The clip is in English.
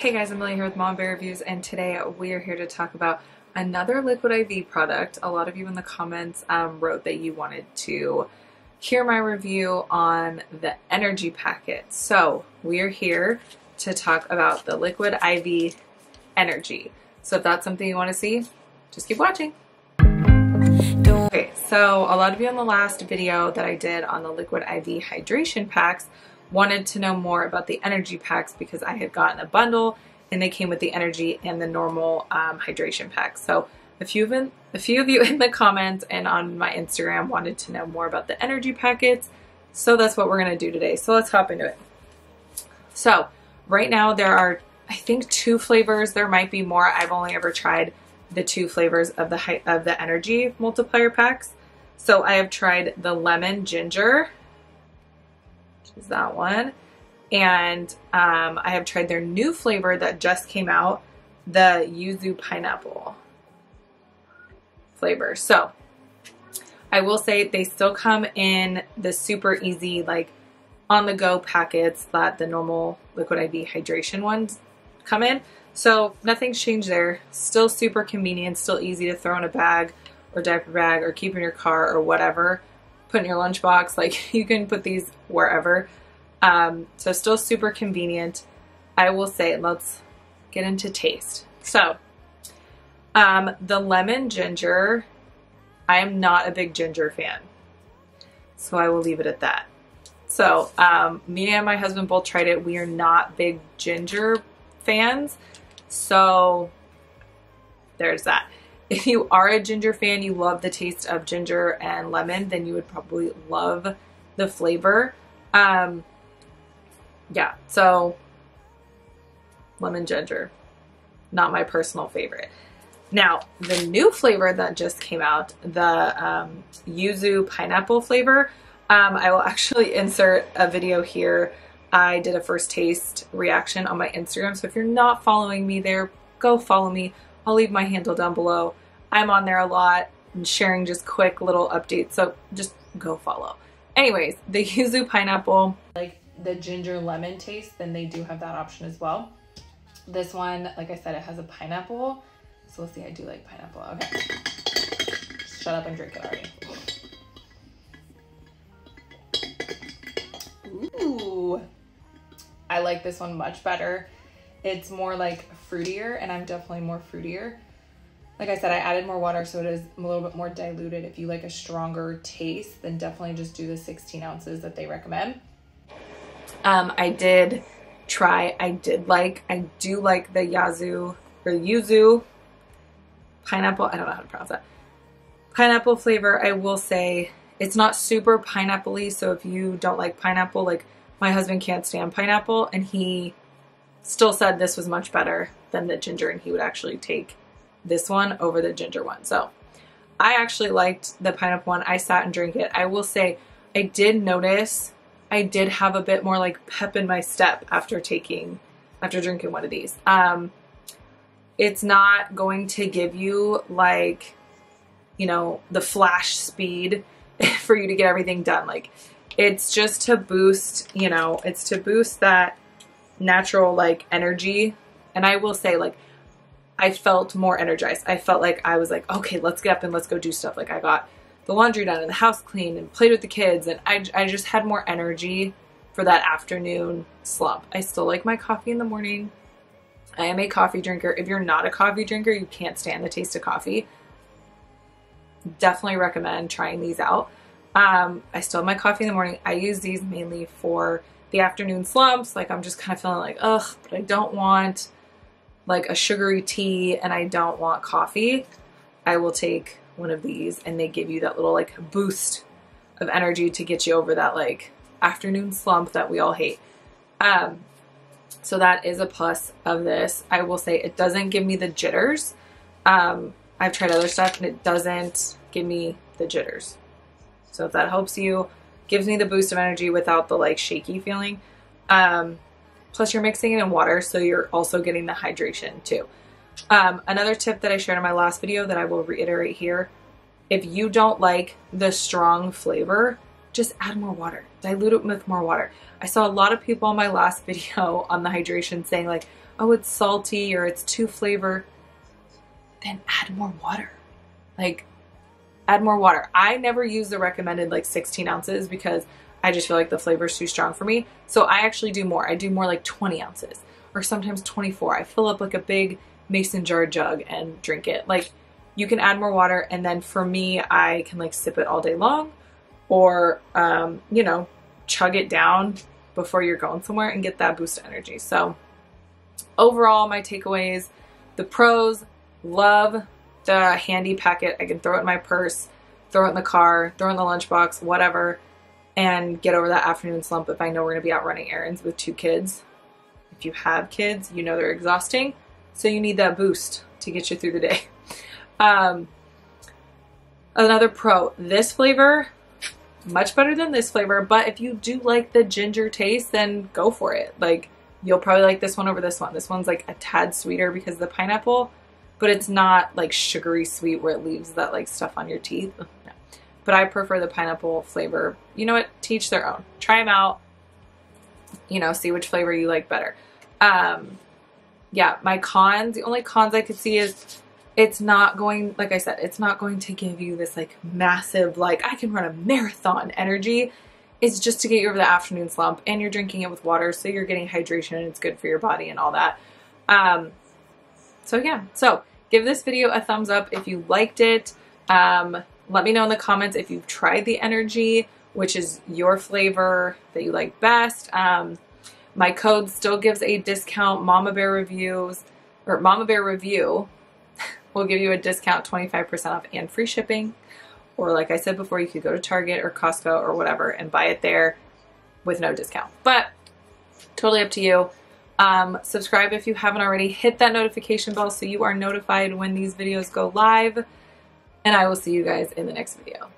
Hey guys, Amelia here with Mama Bear Reviews, and today we are here to talk about another Liquid IV product. A lot of you in the comments um, wrote that you wanted to hear my review on the energy packet. So we are here to talk about the Liquid IV Energy. So if that's something you want to see, just keep watching. Okay, so a lot of you in the last video that I did on the Liquid IV hydration packs wanted to know more about the energy packs because I had gotten a bundle and they came with the energy and the normal um, hydration pack. So a few of in, a few of you in the comments and on my Instagram wanted to know more about the energy packets. So that's what we're gonna do today. So let's hop into it. So right now there are I think two flavors. There might be more. I've only ever tried the two flavors of the of the energy multiplier packs. So I have tried the lemon ginger is that one. And um, I have tried their new flavor that just came out, the yuzu pineapple flavor. So I will say they still come in the super easy, like on the go packets that the normal liquid IV hydration ones come in. So nothing's changed there. Still super convenient, still easy to throw in a bag or diaper bag or keep in your car or whatever put in your lunchbox. Like you can put these wherever. Um, so still super convenient. I will say, let's get into taste. So um, the lemon ginger, I am not a big ginger fan. So I will leave it at that. So um, me and my husband both tried it. We are not big ginger fans. So there's that. If you are a ginger fan, you love the taste of ginger and lemon, then you would probably love the flavor. Um, yeah, so lemon ginger, not my personal favorite. Now, the new flavor that just came out, the um, yuzu pineapple flavor, um, I will actually insert a video here. I did a first taste reaction on my Instagram, so if you're not following me there, go follow me. I'll leave my handle down below. I'm on there a lot and sharing just quick little updates, so just go follow. Anyways, the yuzu pineapple, like the ginger lemon taste, then they do have that option as well. This one, like I said, it has a pineapple. So let's see, I do like pineapple. Okay. Shut up and drink it already. Ooh. I like this one much better. It's more like fruitier and I'm definitely more fruitier. Like I said, I added more water so it is a little bit more diluted. If you like a stronger taste, then definitely just do the 16 ounces that they recommend. Um, I did try, I did like, I do like the Yazoo or Yuzu pineapple. I don't know how to pronounce that. Pineapple flavor, I will say it's not super pineapple so if you don't like pineapple, like my husband can't stand pineapple and he still said this was much better than the ginger and he would actually take this one over the ginger one. So I actually liked the pineapple one. I sat and drank it. I will say I did notice I did have a bit more like pep in my step after taking, after drinking one of these. Um, it's not going to give you like, you know, the flash speed for you to get everything done. Like it's just to boost, you know, it's to boost that natural like energy. And I will say like, I felt more energized. I felt like I was like, okay, let's get up and let's go do stuff. Like I got the laundry done and the house cleaned and played with the kids and I, I just had more energy for that afternoon slump. I still like my coffee in the morning. I am a coffee drinker. If you're not a coffee drinker, you can't stand the taste of coffee. Definitely recommend trying these out. Um, I still have my coffee in the morning. I use these mainly for the afternoon slumps. Like I'm just kind of feeling like, ugh, but I don't want like a sugary tea and I don't want coffee. I will take one of these and they give you that little like boost of energy to get you over that like afternoon slump that we all hate. Um, so that is a plus of this. I will say it doesn't give me the jitters. Um, I've tried other stuff and it doesn't give me the jitters. So if that helps you, gives me the boost of energy without the like shaky feeling. Um, plus you're mixing it in water, so you're also getting the hydration too. Um, another tip that I shared in my last video that I will reiterate here, if you don't like the strong flavor, just add more water. Dilute it with more water. I saw a lot of people on my last video on the hydration saying like, oh, it's salty or it's too flavor. Then add more water. Like, add more water. I never use the recommended like 16 ounces because I just feel like the flavor is too strong for me. So I actually do more. I do more like 20 ounces or sometimes 24. I fill up like a big mason jar jug and drink it. Like you can add more water and then for me, I can like sip it all day long or, um, you know, chug it down before you're going somewhere and get that boost of energy. So overall, my takeaways, the pros, love the handy packet. I can throw it in my purse, throw it in the car, throw it in the lunchbox, whatever, and get over that afternoon slump if I know we're to be out running errands with two kids. If you have kids, you know they're exhausting, so you need that boost to get you through the day. Um, another pro, this flavor, much better than this flavor, but if you do like the ginger taste, then go for it. Like, you'll probably like this one over this one. This one's like a tad sweeter because the pineapple, but it's not like sugary sweet where it leaves that like stuff on your teeth. No. But I prefer the pineapple flavor. You know what? Teach their own. Try them out. You know, see which flavor you like better. Um, yeah, my cons, the only cons I could see is it's not going, like I said, it's not going to give you this like massive, like I can run a marathon energy. It's just to get you over the afternoon slump and you're drinking it with water. So you're getting hydration and it's good for your body and all that. Um, so yeah, so give this video a thumbs up if you liked it. Um, let me know in the comments if you've tried the energy, which is your flavor that you like best. Um, my code still gives a discount. Mama Bear Reviews or Mama Bear Review will give you a discount 25% off and free shipping. Or like I said before, you could go to Target or Costco or whatever and buy it there with no discount. But totally up to you. Um, subscribe if you haven't already. Hit that notification bell so you are notified when these videos go live. And I will see you guys in the next video.